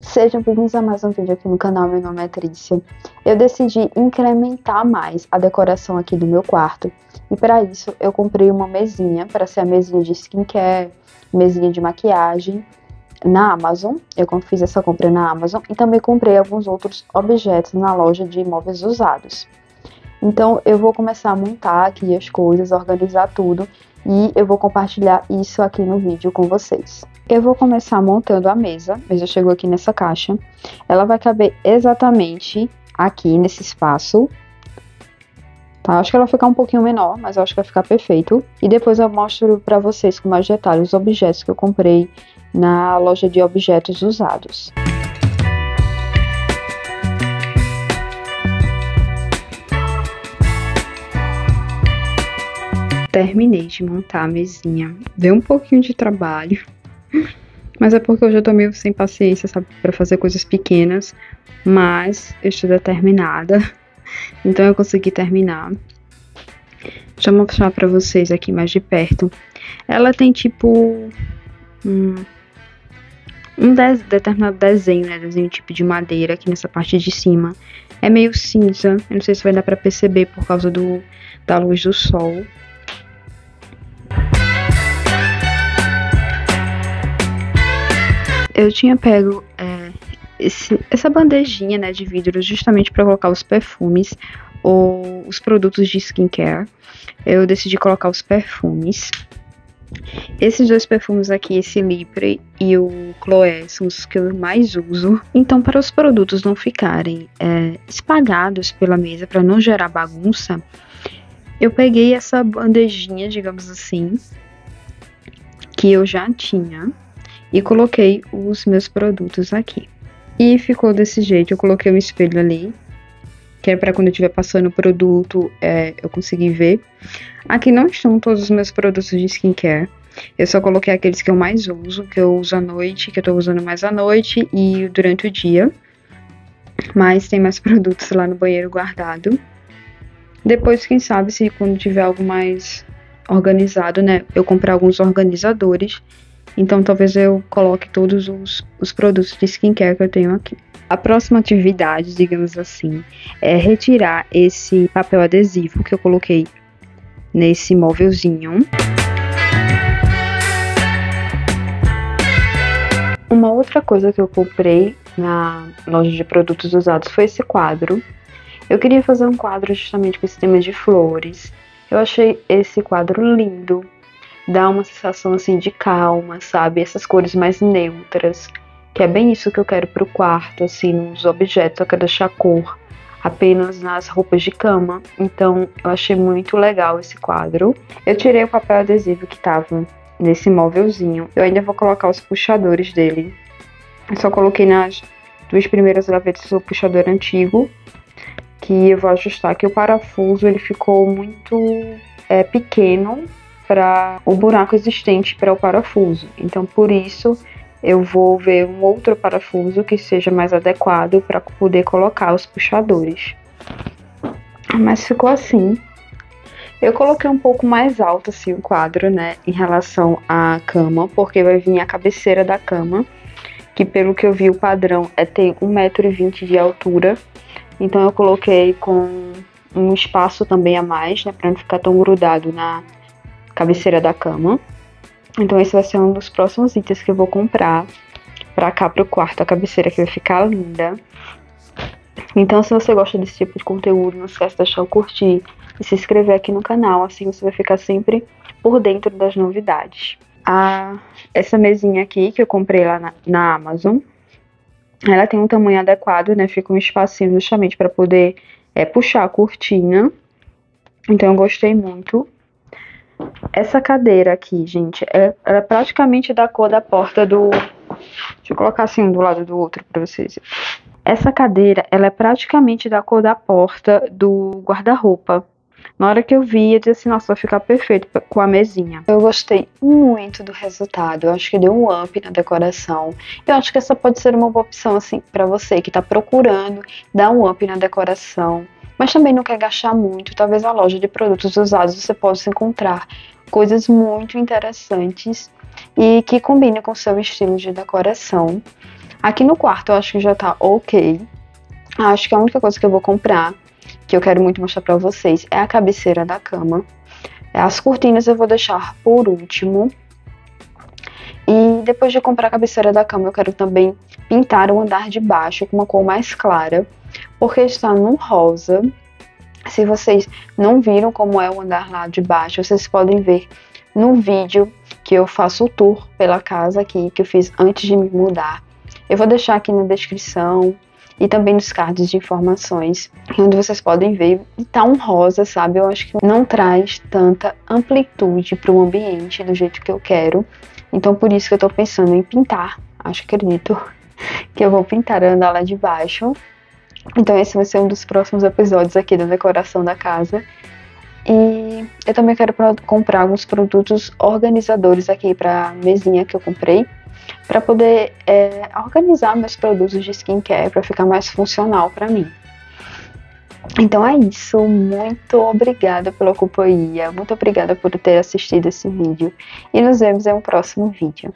Sejam bem-vindos a mais um vídeo aqui no canal, meu nome é Trícia. Eu decidi incrementar mais a decoração aqui do meu quarto e para isso eu comprei uma mesinha, para ser a mesinha de skincare, mesinha de maquiagem, na Amazon. Eu fiz essa compra na Amazon e também comprei alguns outros objetos na loja de imóveis usados. Então eu vou começar a montar aqui as coisas, organizar tudo e eu vou compartilhar isso aqui no vídeo com vocês. Eu vou começar montando a mesa, a mesa chegou aqui nessa caixa. Ela vai caber exatamente aqui nesse espaço. Tá? Acho que ela vai ficar um pouquinho menor, mas eu acho que vai ficar perfeito. E depois eu mostro para vocês com mais detalhes os objetos que eu comprei na loja de objetos usados. Terminei de montar a mesinha. Deu um pouquinho de trabalho, mas é porque eu já tô meio sem paciência, sabe, para fazer coisas pequenas, mas eu estou determinada. Então eu consegui terminar. Deixa eu mostrar para vocês aqui mais de perto. Ela tem tipo um, um de determinado desenho, né? Desenho tipo de madeira aqui nessa parte de cima. É meio cinza, eu não sei se vai dar para perceber por causa do, da luz do sol. Eu tinha pego é, esse, essa bandejinha né, de vidro justamente para colocar os perfumes ou os produtos de skincare. Eu decidi colocar os perfumes. Esses dois perfumes aqui, esse Libre e o Chloé, são os que eu mais uso. Então, para os produtos não ficarem é, espalhados pela mesa, para não gerar bagunça, eu peguei essa bandejinha, digamos assim, que eu já tinha e coloquei os meus produtos aqui. E ficou desse jeito, eu coloquei um espelho ali, que é para quando eu estiver passando o produto é, eu conseguir ver. Aqui não estão todos os meus produtos de skincare. Eu só coloquei aqueles que eu mais uso, que eu uso à noite, que eu tô usando mais à noite e durante o dia. Mas tem mais produtos lá no banheiro guardado. Depois, quem sabe, se quando tiver algo mais organizado, né, eu comprar alguns organizadores então talvez eu coloque todos os, os produtos de skincare que eu tenho aqui. A próxima atividade, digamos assim, é retirar esse papel adesivo que eu coloquei nesse móvelzinho. Uma outra coisa que eu comprei na loja de produtos usados foi esse quadro. Eu queria fazer um quadro justamente com esse tema de flores. Eu achei esse quadro lindo, dá uma sensação assim de calma, sabe? Essas cores mais neutras, que é bem isso que eu quero pro quarto, assim, nos objetos, eu quero deixar cor apenas nas roupas de cama. Então, eu achei muito legal esse quadro. Eu tirei o papel adesivo que tava nesse móvelzinho. Eu ainda vou colocar os puxadores dele. Eu só coloquei nas duas primeiras gavetas o puxador antigo, que eu vou ajustar que o parafuso ele ficou muito é, pequeno para o buraco existente para o parafuso. Então, por isso, eu vou ver um outro parafuso que seja mais adequado para poder colocar os puxadores. Mas ficou assim. Eu coloquei um pouco mais alto assim o quadro, né, em relação à cama, porque vai vir a cabeceira da cama, que pelo que eu vi o padrão é ter 1,20m de altura. Então eu coloquei com um espaço também a mais, né, para não ficar tão grudado na cabeceira da cama. Então esse vai ser um dos próximos itens que eu vou comprar para cá pro quarto, a cabeceira que vai ficar linda. Então se você gosta desse tipo de conteúdo, não esquece de deixar o curtir e se inscrever aqui no canal, assim você vai ficar sempre por dentro das novidades. A, essa mesinha aqui que eu comprei lá na, na Amazon, ela tem um tamanho adequado, né? Fica um espacinho justamente para poder é, puxar a cortina. Então eu gostei muito. Essa cadeira aqui, gente, é, ela é praticamente da cor da porta do. Deixa eu colocar assim um do lado do outro para vocês. Essa cadeira, ela é praticamente da cor da porta do guarda-roupa. Na hora que eu vi, eu disse assim, nossa, vai ficar perfeito com a mesinha. Eu gostei muito do resultado. Eu acho que deu um up na decoração. Eu acho que essa pode ser uma boa opção, assim, para você que tá procurando dar um up na decoração mas também não quer gastar muito. Talvez a loja de produtos usados você possa encontrar coisas muito interessantes e que combinem com o seu estilo de decoração. Aqui no quarto eu acho que já tá ok. Acho que a única coisa que eu vou comprar, que eu quero muito mostrar pra vocês, é a cabeceira da cama. As cortinas eu vou deixar por último. E depois de comprar a cabeceira da cama, eu quero também pintar o andar de baixo com uma cor mais clara, porque está no rosa. Se vocês não viram como é o andar lá de baixo, vocês podem ver no vídeo que eu faço o tour pela casa aqui, que eu fiz antes de me mudar. Eu vou deixar aqui na descrição e também nos cards de informações, onde vocês podem ver. Tá um rosa, sabe? Eu acho que não traz tanta amplitude para o ambiente do jeito que eu quero. Então por isso que eu tô pensando em pintar. Acho que acredito que eu vou pintar andar lá de baixo. Então esse vai ser um dos próximos episódios aqui da decoração da casa. E eu também quero comprar alguns produtos organizadores aqui para mesinha que eu comprei, para poder é, organizar meus produtos de skincare para ficar mais funcional para mim. Então é isso, muito obrigada pela companhia, muito obrigada por ter assistido esse vídeo e nos vemos em um próximo vídeo.